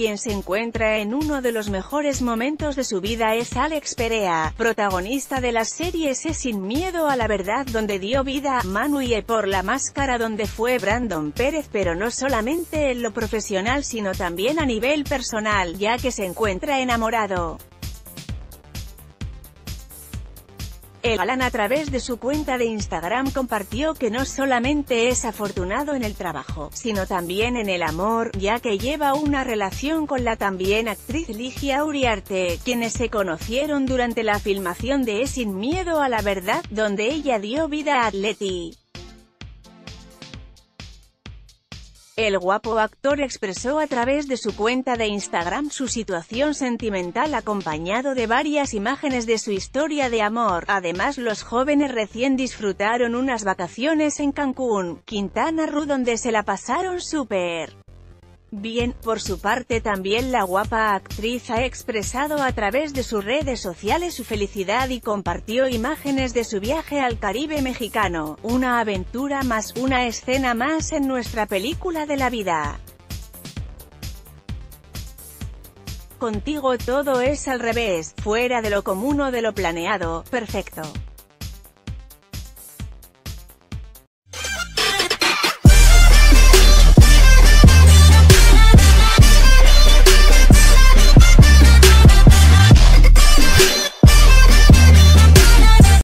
quien se encuentra en uno de los mejores momentos de su vida es Alex Perea, protagonista de las series Es Sin Miedo a la Verdad donde dio vida a Manu y E por la Máscara donde fue Brandon Pérez pero no solamente en lo profesional sino también a nivel personal, ya que se encuentra enamorado. El galán a través de su cuenta de Instagram compartió que no solamente es afortunado en el trabajo, sino también en el amor, ya que lleva una relación con la también actriz Ligia Uriarte, quienes se conocieron durante la filmación de Es Sin Miedo a la Verdad, donde ella dio vida a Atleti. El guapo actor expresó a través de su cuenta de Instagram su situación sentimental acompañado de varias imágenes de su historia de amor. Además los jóvenes recién disfrutaron unas vacaciones en Cancún, Quintana Roo donde se la pasaron súper. Bien, por su parte también la guapa actriz ha expresado a través de sus redes sociales su felicidad y compartió imágenes de su viaje al Caribe mexicano, una aventura más, una escena más en nuestra película de la vida. Contigo todo es al revés, fuera de lo común o de lo planeado, perfecto.